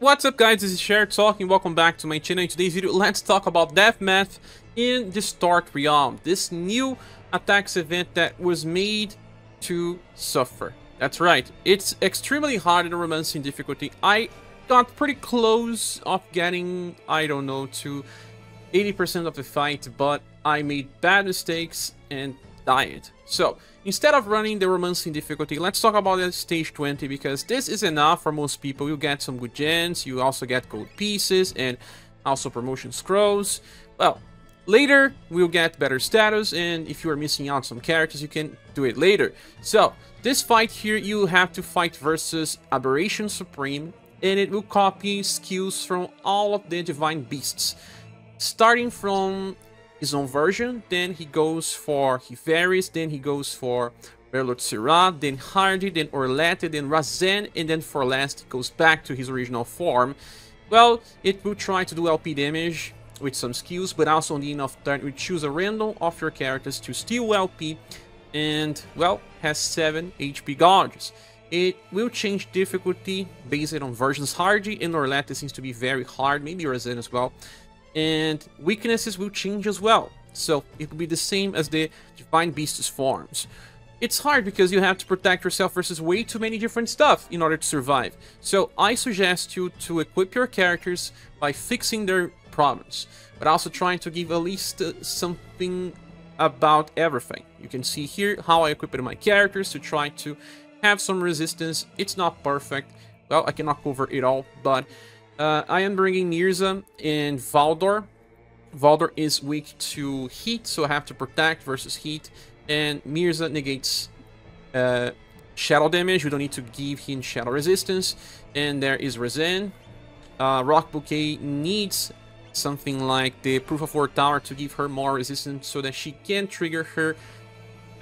What's up guys, this is Scher Talking, welcome back to my channel. In today's video, let's talk about Deathmatch in the Start Realm. This new attacks event that was made to suffer. That's right, it's extremely hard in Romancing difficulty. I got pretty close of getting, I don't know, to 80% of the fight, but I made bad mistakes and died. So, instead of running the romancing difficulty, let's talk about the stage 20 because this is enough for most people. You get some good gens, you also get gold pieces and also promotion scrolls. Well, later we'll get better status and if you are missing out some characters, you can do it later. So, this fight here, you have to fight versus Aberration Supreme and it will copy skills from all of the Divine Beasts. Starting from his own version, then he goes for Hiveris, then he goes for Berlot Syrah, then Hardy, then Orlette, then Razem, and then for last he goes back to his original form. Well, it will try to do LP damage with some skills, but also on the end of turn, we choose a random of your characters to steal LP, and, well, has 7 HP gauges. It will change difficulty based on versions. Hardy and Orlette seems to be very hard, maybe Razem as well and weaknesses will change as well. So it will be the same as the Divine Beast's forms. It's hard because you have to protect yourself versus way too many different stuff in order to survive. So I suggest you to equip your characters by fixing their problems, but also trying to give at least uh, something about everything. You can see here how I equipped my characters to try to have some resistance. It's not perfect. Well, I cannot cover it all, but uh, I am bringing Mirza and Valdor. Valdor is weak to heat, so I have to protect versus heat. And Mirza negates uh, shadow damage. We don't need to give him shadow resistance. And there is Razen. Uh, Rocbouquet needs something like the Proof of War Tower to give her more resistance so that she can trigger her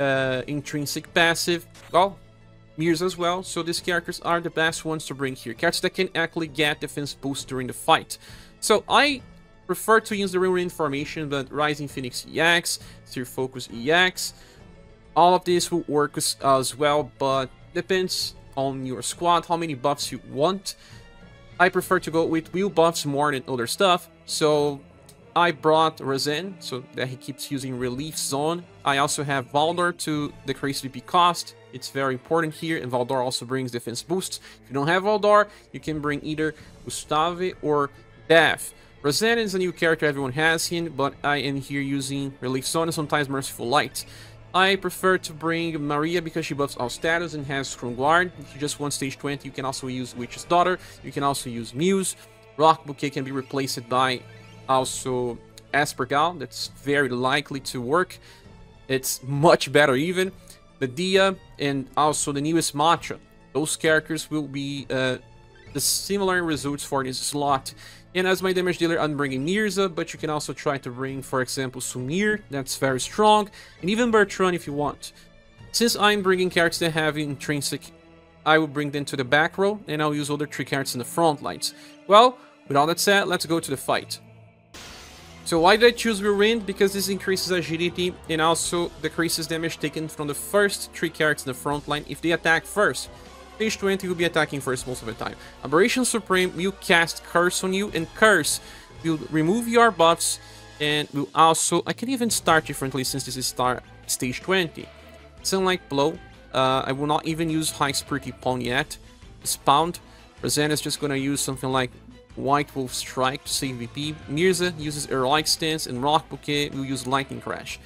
uh, intrinsic passive. Well, Mirrors as well, so these characters are the best ones to bring here. Characters that can actually get defense boost during the fight. So I prefer to use the Ring formation, but Rising Phoenix EX, Seer Focus EX, all of this will work as, as well, but depends on your squad, how many buffs you want. I prefer to go with wheel buffs more than other stuff, so I brought Razen, so that he keeps using Relief Zone. I also have Valdor to decrease VP cost, it's very important here, and Valdor also brings defense boosts. If you don't have Valdor, you can bring either Gustave or Death. Rosanna is a new character everyone has him, but I am here using Relief Zone and sometimes Merciful Light. I prefer to bring Maria because she buffs all status and has Strong Guard. If you just want stage 20, you can also use Witch's Daughter. You can also use Muse. Rocbouquet can be replaced by also Esper Gal. That's very likely to work. It's much better even the and also the newest Matcha. Those characters will be uh, the similar results for this slot. And as my damage dealer, I'm bringing Mirza, but you can also try to bring, for example, Sumire, that's very strong, and even Bertrand if you want. Since I'm bringing characters that have intrinsic, I will bring them to the back row, and I'll use other three characters in the front lines. Well, with all that said, let's go to the fight. So why did I choose Whirlwind? Because this increases agility and also decreases damage taken from the first three characters in the front line if they attack first. Stage 20 will be attacking first most of the time. Aberration Supreme will cast Curse on you and Curse will remove your buffs and will also... I can even start differently since this is start stage 20. Sunlight Blow. Uh, I will not even use High Spirited Pawn yet. Spawned. Rosanna is just gonna use something like White Wolf Strike to save VP. Mirza uses Heroic Stance, and Rocbouquet will use Lightning Crash.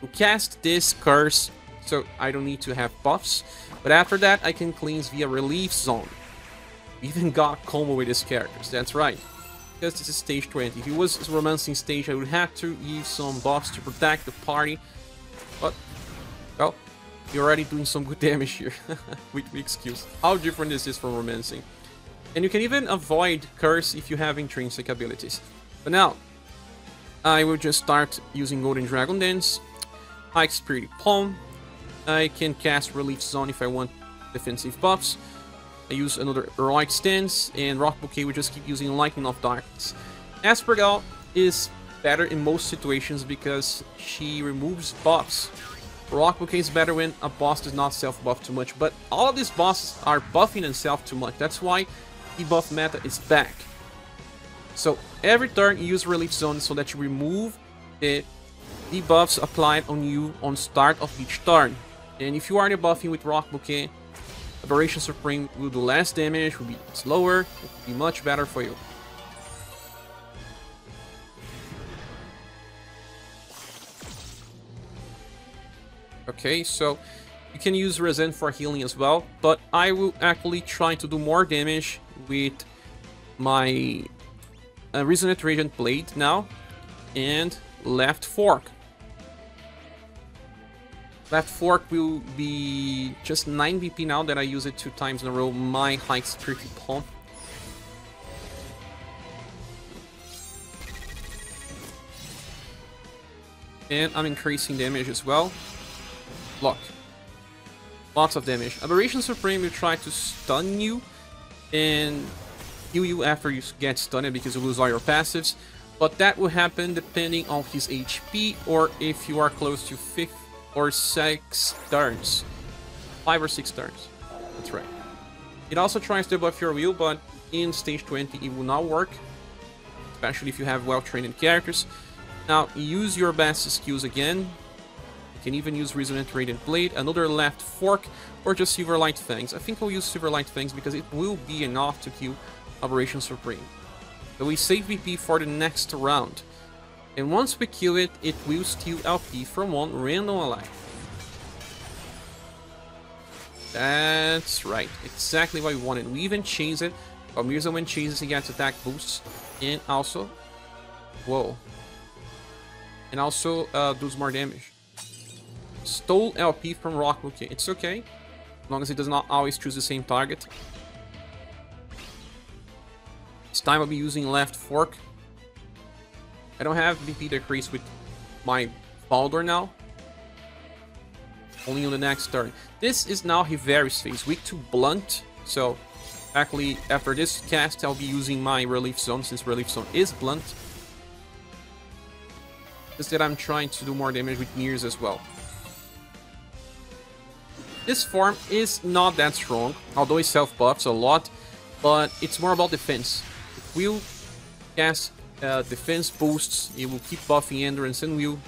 To cast this curse, so I don't need to have buffs, but after that I can cleanse via Relief Zone. Even got combo with his characters, that's right. Because this is stage 20. If it was Romancing stage, I would have to use some buffs to protect the party. But, well, you're already doing some good damage here with skills. How different is this from Romancing? And you can even avoid Curse if you have intrinsic abilities. But now, I will just start using Golden Dragon Dance, High Spirit Palm. I can cast Relief Zone if I want defensive buffs. I use another Heroic Stance, and Rocbouquet will just keep using Lightning of Darkness. Esper Gal is better in most situations because she removes buffs. Rocbouquet is better when a boss does not self-buff too much, but all of these bosses are buffing themselves too much. That's why debuff meta is back. So every turn you use Relief Zone so that you remove the debuffs applied on you on start of each turn. And if you are debuffing with Rocbouquet, Aberration Supreme will do less damage, will be slower, will be much better for you. Okay, so you can use Resent for healing as well, but I will actually try to do more damage with my uh, Resonant Radiant Blade now and Left Fork. Left Fork will be just 9 VP now that I use it two times in a row, my high security palm. And I'm increasing damage as well. Look. Lots of damage. Aberration Supreme will try to stun you and heal you after you get stunned because you lose all your passives. But that will happen depending on his HP or if you are close to 5 or 6 turns. 5 or 6 turns. That's right. It also tries to buff your wheel, but in stage 20 it will not work. Especially if you have well-trained characters. Now, use your best skills again. Can even use Resonant Radiant Blade, another left fork, or just Silverlight Fangs. I think I'll use Silverlight Fangs because it will be enough to kill Aberration Supreme. So we save VP for the next round. And once we kill it, it will steal LP from one random ally. That's right, exactly what we wanted. We even chase it. But Mirza when chases he gets attack boosts. And also... Whoa. And also uh, does more damage. Stole LP from Rocbouquet. It's okay. As long as it does not always choose the same target. This time I'll be using left fork. I don't have BP decrease with my Valdor now. Only on the next turn. This is now Hiveri's phase, weak to Blunt. So, actually, after this cast, I'll be using my Relief Zone, since Relief Zone is Blunt. Instead, I'm trying to do more damage with Mirrors as well. This form is not that strong, although it self-buffs a lot, but it's more about defense will cast uh, defense boosts, it will keep buffing Endurance and will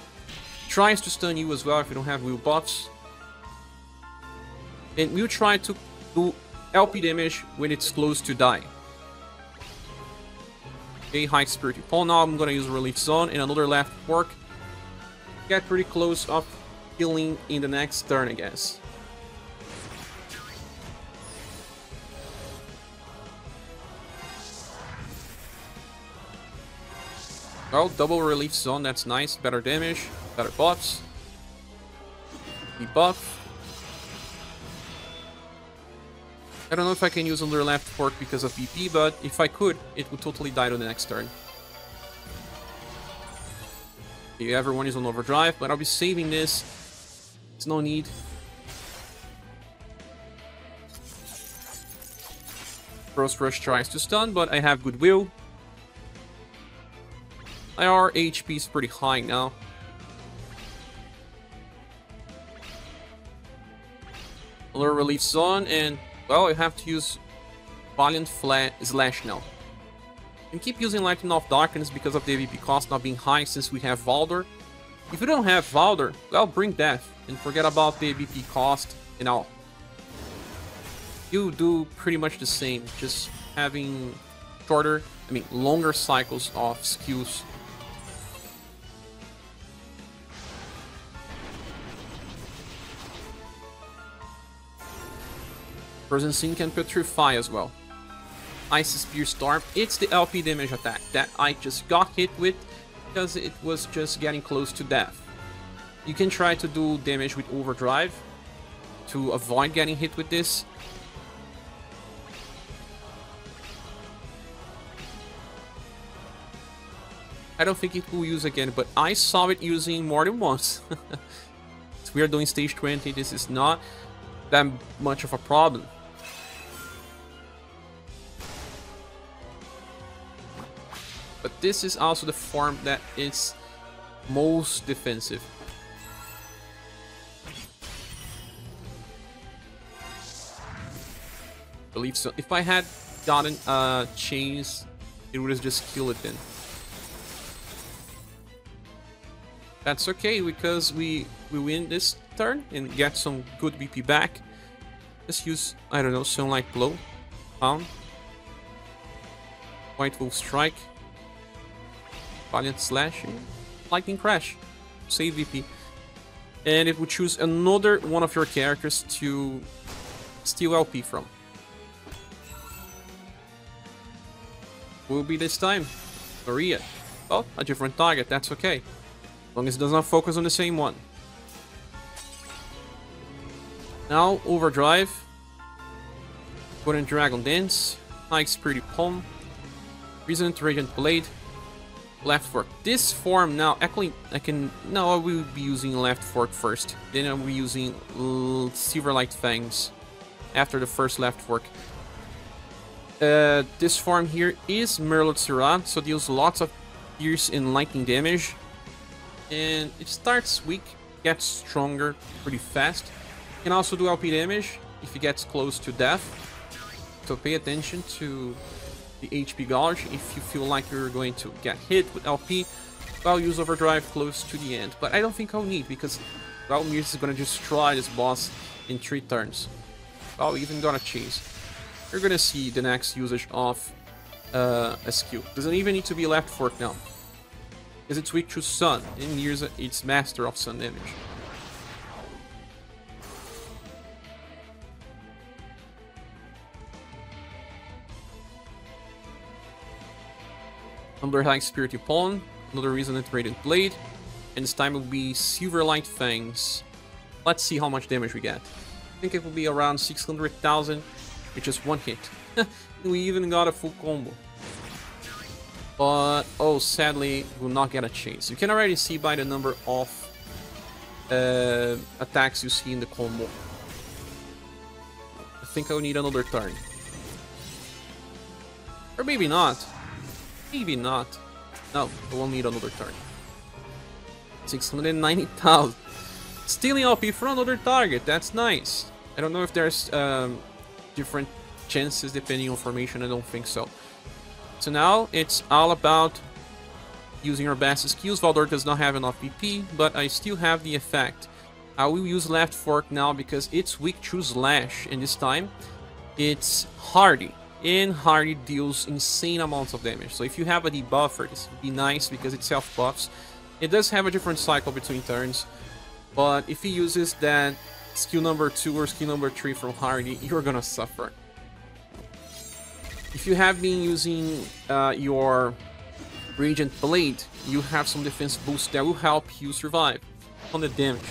tries to stun you as well if you don't have will buffs. And will try to do LP damage when it's close to die. Okay, High Spirit Palm now I'm gonna use Relief Zone and another left fork. Get pretty close of killing in the next turn I guess. Oh, double relief zone, that's nice. Better damage, better buffs. Debuff. I don't know if I can use under left fork because of BP, but if I could, it would totally die on the next turn. Okay, everyone is on overdrive, but I'll be saving this. There's no need. Frost Rush tries to stun, but I have Goodwill. Our HP is pretty high now. Alert Relief Zone, and, well, I have to use Valiant Slash now. And keep using Lightning of Darkness because of the AVP cost not being high since we have Valdor. If you don't have Valdor, well, bring Death, and forget about the AVP cost and all. You do pretty much the same, just having shorter, I mean, longer cycles of skills Frozen Sin can petrify as well. Ice Spear Storm, it's the LP damage attack that I just got hit with because it was just getting close to death. You can try to do damage with Overdrive to avoid getting hit with this. I don't think it will use again, but I saw it using more than once. we are doing stage 20, this is not that much of a problem. This is also the form that is most defensive. believe so. If I had gotten a chains, it would have just killed it then. That's okay because we we win this turn and get some good BP back. Let's use I don't know sunlight blow, pound, white wolf strike, valiant slash, lightning crash, save VP, and it would choose another one of your characters to steal LP from. Will be this time Maria. Well, a different target. That's okay As long as it does not focus on the same one. Now, Overdrive. Put in Dragon Dance. High Spirit Palm. Resonant Radiant Blade. Left fork. This form now, actually, I can. No, I will be using left fork first. Then I will be using Silverlight Fangs after the first left fork. Uh, this form here is Merlot Syrah, so deals lots of pierce and lightning damage and it starts weak, gets stronger pretty fast. Can also do LP damage if it gets close to death. So pay attention to the HP gauge if you feel like you're going to get hit with LP. I'll use Overdrive close to the end, but I don't think I'll need because Valmir is to destroy this boss in 3 turns. I'll even gonna chase. You're gonna see the next usage of uh, a skill. Doesn't even need to be left fork now is its weak to sun and use its master of sun damage. Under High Spirit Palm, another Resonant Radiant Blade, and this time it will be Silverlight Fangs. Let's see how much damage we get. I think it will be around 600,000, which is one hit. we even got a full combo. But, oh, sadly, we will not get a chance. You can already see by the number of uh, attacks you see in the combo. I think I'll need another turn. Or maybe not. Maybe not. No, won't need another turn. 690,000. Stealing LP from another target, that's nice. I don't know if there's um, different chances depending on formation, I don't think so. So now it's all about using our best skills. Valdor does not have enough BP, but I still have the effect. I will use left fork now because it's weak to slash, and this time it's hardy. And hardy deals insane amounts of damage. So if you have a debuffer, this would be nice because it self buffs. It does have a different cycle between turns, but if he uses that skill number 2 or skill number 3 from Hardy, you're gonna suffer. If you have been using uh, your Radiant Blade, you have some defense boost that will help you survive on the damage.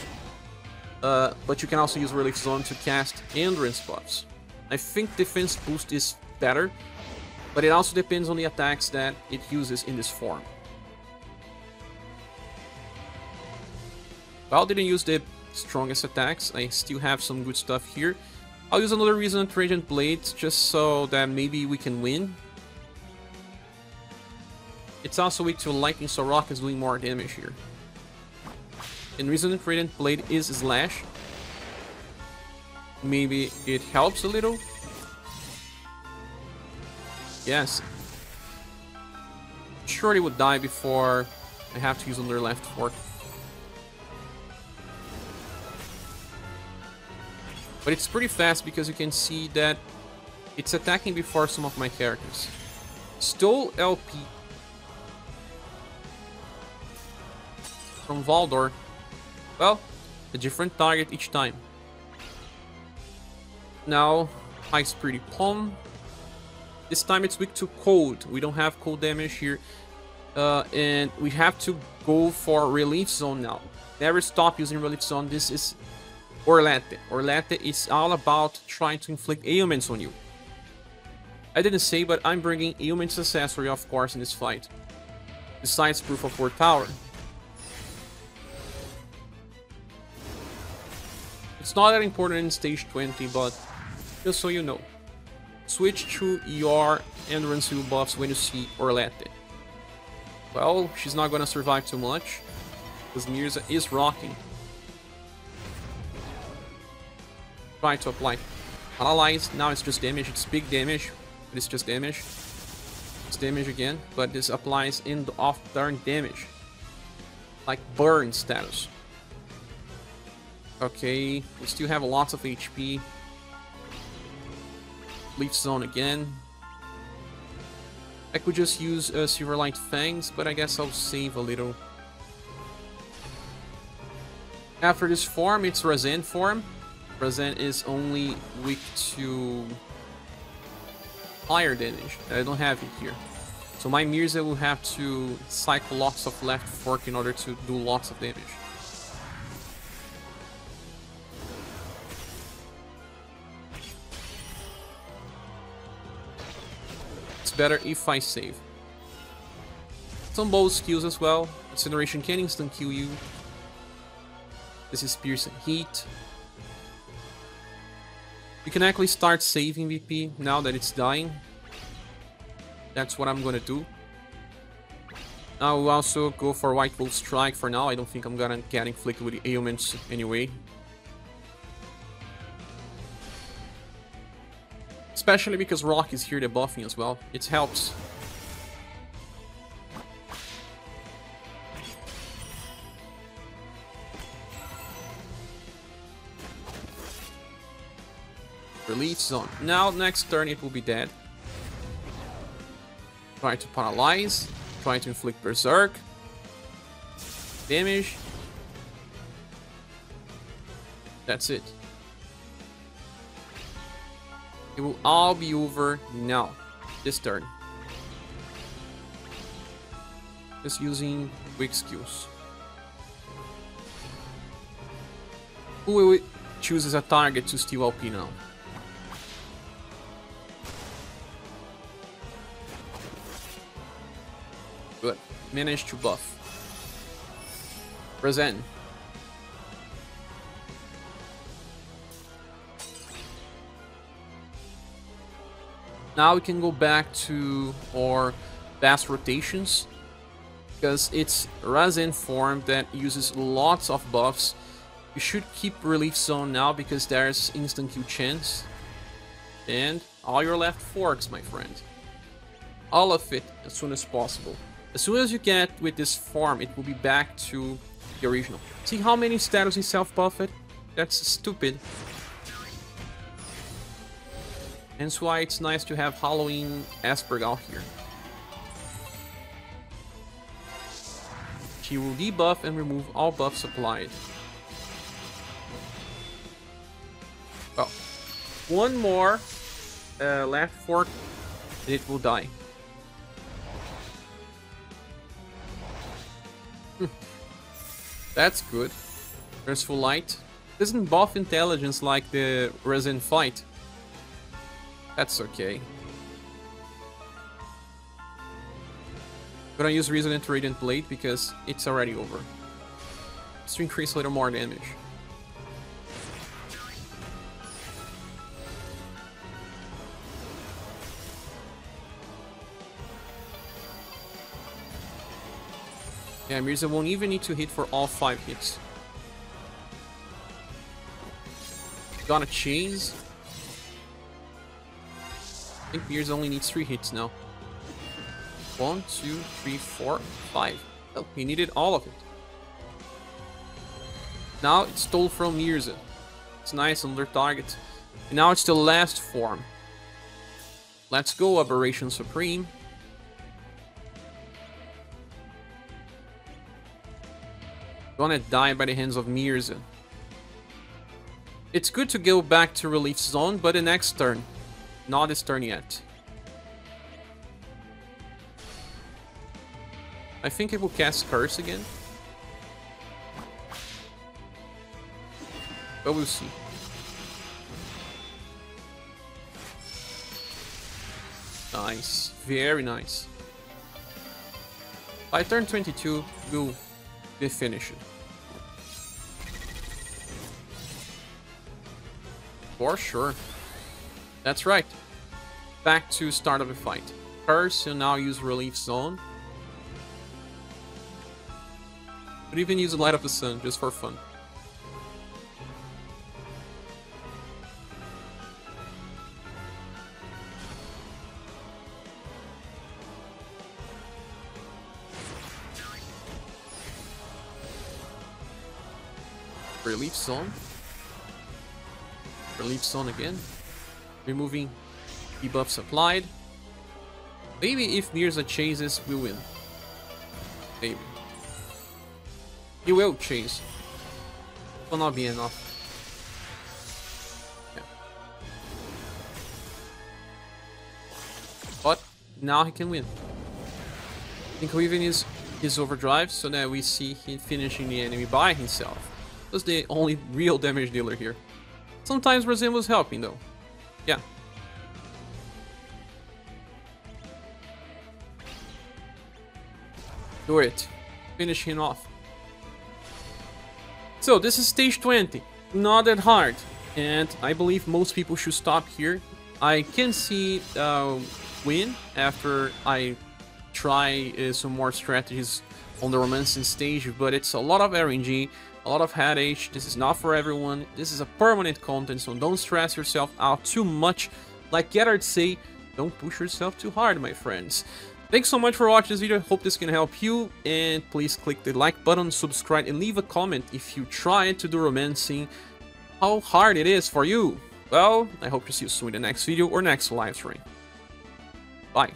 Uh, but you can also use Relief Zone to cast Endurance buffs. I think defense boost is better, but it also depends on the attacks that it uses in this form. I didn't use the strongest attacks, I still have some good stuff here. I'll use another Resonant Radiant Blade just so that maybe we can win. It's also weak to Lightning, so Rock is doing more damage here. And Resonant Radiant Blade is Slash. Maybe it helps a little. Yes. Surely would die before I have to use another left fork. But it's pretty fast because you can see that it's attacking before some of my characters. Stole LP from Valdor. Well, a different target each time. Now, Ice Pretty Palm. This time it's weak to cold. We don't have cold damage here. Uh, and we have to go for Relief Zone now. Never stop using Relief Zone. This is Orlette. Orlette is all about trying to inflict ailments on you. I didn't say, but I'm bringing ailments accessory, of course, in this fight. Besides proof of word power. It's not that important in stage 20, but just so you know. Switch to your endurance buffs when you see Orlette. Well, she's not gonna survive too much, because Mirza is rocking. Try to apply. Analyze, now it's just damage, it's big damage. But it's just damage. It's damage again, but this applies in the off-turn damage. Like burn status. Okay, we still have lots of HP. Leaf Zone again. I could just use uh, Silverlight Fangs, but I guess I'll save a little. After this form, it's Razem form. Razem is only weak to fire damage. I don't have it here. So my Mirza will have to cycle lots of left fork in order to do lots of damage. Better if I save. Some bow skills as well. Incineration can instant kill you. This is Piercing Heat. You can actually start saving VP now that it's dying. That's what I'm gonna do. I will also go for White Wolf Strike for now. I don't think I'm gonna get inflicted with ailments anyway. Especially because Rock is here debuffing as well. It helps. Relief zone. Now, next turn it will be dead. Try to paralyze. Try to inflict berserk. Damage. That's it. It will all be over now. This turn. Just using weak skills. Who will choose as a target to steal LP now? Good. Managed to buff. Present. Now we can go back to our fast rotations because it's Razem form that uses lots of buffs. You should keep Relief Zone now because there's instant kill chance. And all your left forks, my friend. All of it as soon as possible. As soon as you get with this form, it will be back to the original. See how many status he self-buffed? That's stupid. Hence why it's nice to have Halloween Esberg out here. She will debuff and remove all buffs applied. Well, one more uh, left fork and it will die. That's good. There's light. Doesn't buff intelligence like the resin fight. That's okay. Gonna use Resonant Radiant Blade because it's already over. Just to increase a little more damage. Yeah, Mirza won't even need to hit for all five hits. Gonna chase. I think Mirza only needs three hits now. One, two, three, four, five. Oh, he needed all of it. Now it stole from Mirza. It's nice on their target. And now it's the last form. Let's go, Aberration Supreme. Gonna die by the hands of Mirza. It's good to go back to Relief Zone, but the next turn. Not his turn yet. I think it will cast Curse again. But we'll see. Nice. Very nice. By turn 22, we'll be finished. For sure. That's right. Back to start of the fight. First, you'll now use Relief Zone. Could even use Light of the Sun, just for fun. Relief Zone. Relief Zone again. Removing debuffs applied. Maybe if Mirza chases, we win. Maybe. He will chase. Will not be enough. Yeah. But now he can win. I think even his his overdrive so that we see him finishing the enemy by himself. That's the only real damage dealer here. Sometimes Brazil was helping though. Yeah. Do it. Finish him off. So this is stage 20. Not that hard. And I believe most people should stop here. I can see uh, win after I try uh, some more strategies on the romancing stage, but it's a lot of RNG, a lot of headache. This is not for everyone. This is a permanent content, so don't stress yourself out too much. Like Gerard say, don't push yourself too hard, my friends. Thanks so much for watching this video, hope this can help you, and please click the like button, subscribe, and leave a comment if you try to do romancing, how hard it is for you. Well, I hope to see you soon in the next video or next live stream. Bye.